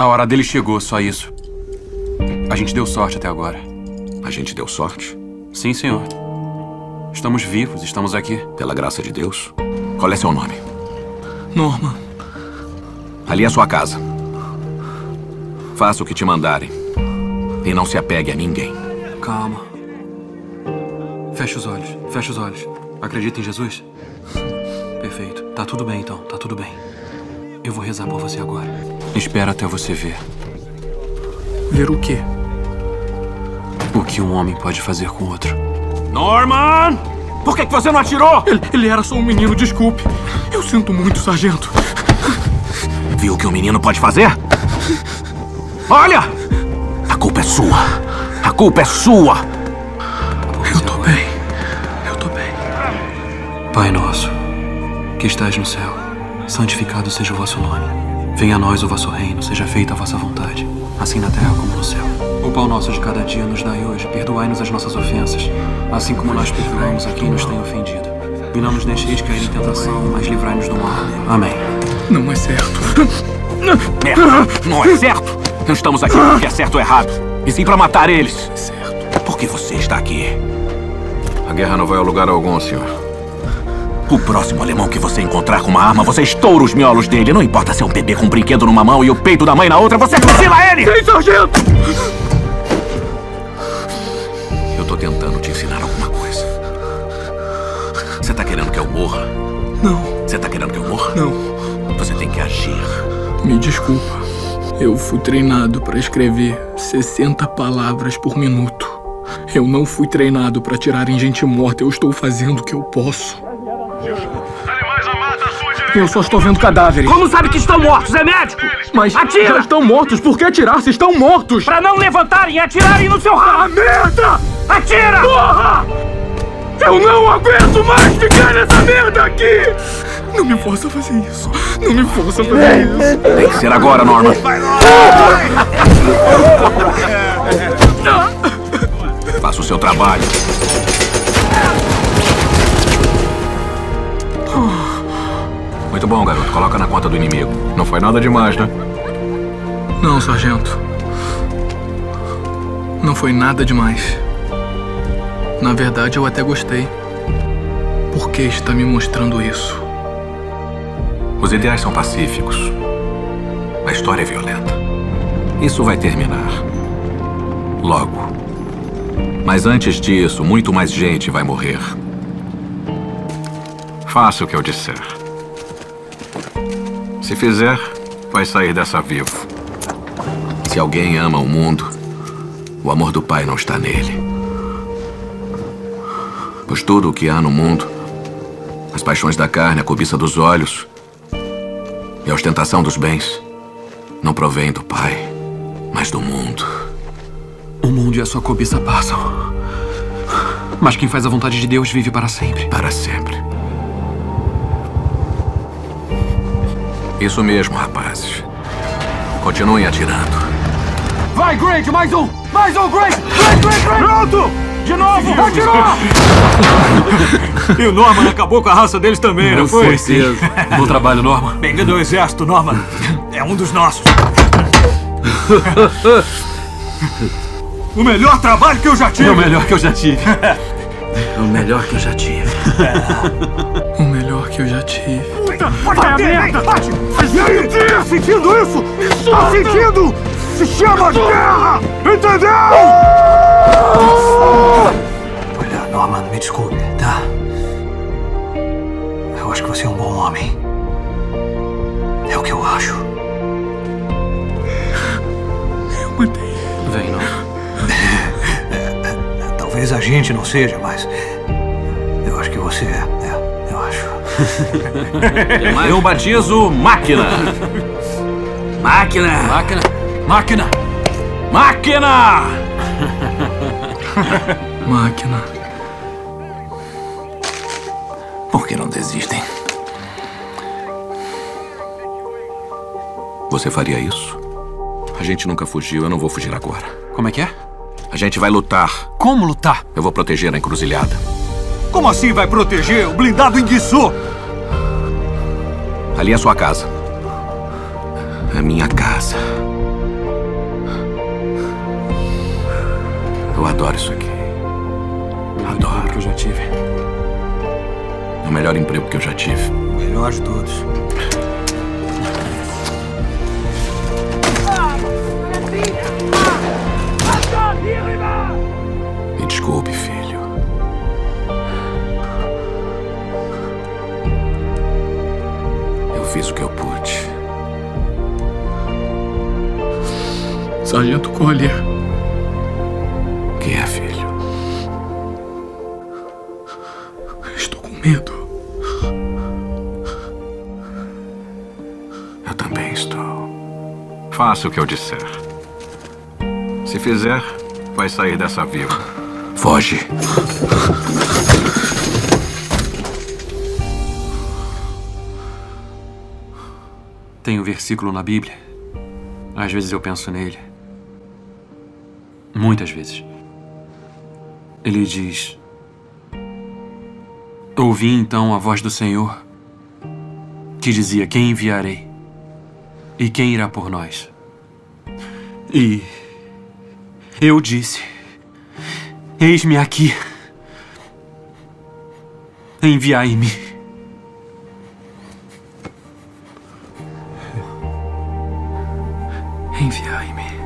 A hora dele chegou, só isso. A gente deu sorte até agora. A gente deu sorte? Sim, senhor. Estamos vivos, estamos aqui. Pela graça de Deus. Qual é seu nome? Norman. Ali é sua casa. Faça o que te mandarem. E não se apegue a ninguém. Calma. Feche os olhos, feche os olhos. Acredita em Jesus? Perfeito. Tá tudo bem então, tá tudo bem. Eu vou rezar por você agora. Espera até você ver. Ver o quê? O que um homem pode fazer com outro. Norman! Por que, que você não atirou? Ele, ele era só um menino, desculpe. Eu sinto muito, sargento. Viu o que o menino pode fazer? Olha! A culpa é sua. A culpa é sua. Eu tô bem. Eu tô bem. Pai nosso, que estás no céu, santificado seja o vosso nome. Venha a nós o vosso reino, seja feita a vossa vontade, assim na terra como no céu. O pão nosso de cada dia nos dai hoje, perdoai-nos as nossas ofensas, assim como nós perdoamos a quem nos tem ofendido. E não nos deixeis cair em tentação, mas livrai-nos do mal. Amém. Não é certo. Merda! Não é certo! Não estamos aqui porque é certo ou errado, e sim para matar eles. É certo. Por que você está aqui? A guerra não vai a lugar algum, senhor. O próximo alemão que você encontrar com uma arma, você estoura os miolos dele. Não importa se é um bebê com um brinquedo numa mão e o peito da mãe na outra, você fuzila ele! Sim, sargento! Eu tô tentando te ensinar alguma coisa. Você tá querendo que eu morra? Não, Você tá querendo que eu morra? não. Você tem que agir. Me desculpa. Eu fui treinado para escrever 60 palavras por minuto. Eu não fui treinado para atirar em gente morta. Eu estou fazendo o que eu posso. Eu só estou vendo cadáveres. Como sabe que estão mortos? É médico! Mas Atira! já estão mortos. Por que atirar se estão mortos? Pra não levantarem e atirarem no seu Ah, rabo! merda! Atira! Porra! Eu não aguento mais ficar nessa merda aqui! Não me força a fazer isso. Não me força a fazer isso. Tem que ser agora, Norman. Faça o seu trabalho. Muito bom, garoto. Coloca na conta do inimigo. Não foi nada demais, né? Não, sargento. Não foi nada demais. Na verdade, eu até gostei. Por que está me mostrando isso? Os ideais são pacíficos. A história é violenta. Isso vai terminar. Logo. Mas antes disso, muito mais gente vai morrer. Faça o que eu disser. Se fizer, vai sair dessa vivo. Se alguém ama o mundo, o amor do Pai não está nele. Pois tudo o que há no mundo, as paixões da carne, a cobiça dos olhos, e a ostentação dos bens não provém do Pai, mas do mundo. O mundo e a sua cobiça passam. Mas quem faz a vontade de Deus vive para sempre. Para sempre. Isso mesmo, rapazes. Continuem atirando. Vai, Grant! Mais um! Mais um, Grant! Grant, Grant, Grant! Pronto! De novo! Atirou! E o Norman acabou com a raça deles também, não foi? Bom trabalho, Norma. Bem-vindo ao exército, Norman. É um dos nossos. O melhor trabalho que eu já tive. É o melhor que eu já tive. O melhor que eu já tive. O melhor que eu já tive. Vai a merda! Bate! Tá sentindo isso? Tá sentindo? Se chama guerra! Entendeu? Olha, Norman, me desculpe, tá? Eu acho que você é um bom homem. É o que eu acho. Eu matei. Vem, Norma. Talvez a gente não seja, mas. Eu acho que você é. Eu batizo máquina. Máquina! Máquina! Máquina! Máquina! Máquina. Por que não desistem? Você faria isso? A gente nunca fugiu, eu não vou fugir agora. Como é que é? A gente vai lutar. Como lutar? Eu vou proteger a encruzilhada. Como assim vai proteger o blindado enguiçou? Ali é a sua casa. A minha casa. Eu adoro isso aqui. Adoro. O que eu já tive. É o melhor emprego que eu já tive. O melhor de todos. Me desculpe, filho. Fiz o que eu pude. Sargento Collier. Que é, filho? Estou com medo. Eu também estou. Faça o que eu disser. Se fizer, vai sair dessa viva. Foge. Tem um versículo na Bíblia. Às vezes eu penso nele. Muitas vezes. Ele diz: Ouvi então a voz do Senhor, que dizia: Quem enviarei? E quem irá por nós? E eu disse: Eis-me aqui. Enviai-me. Enviai-me.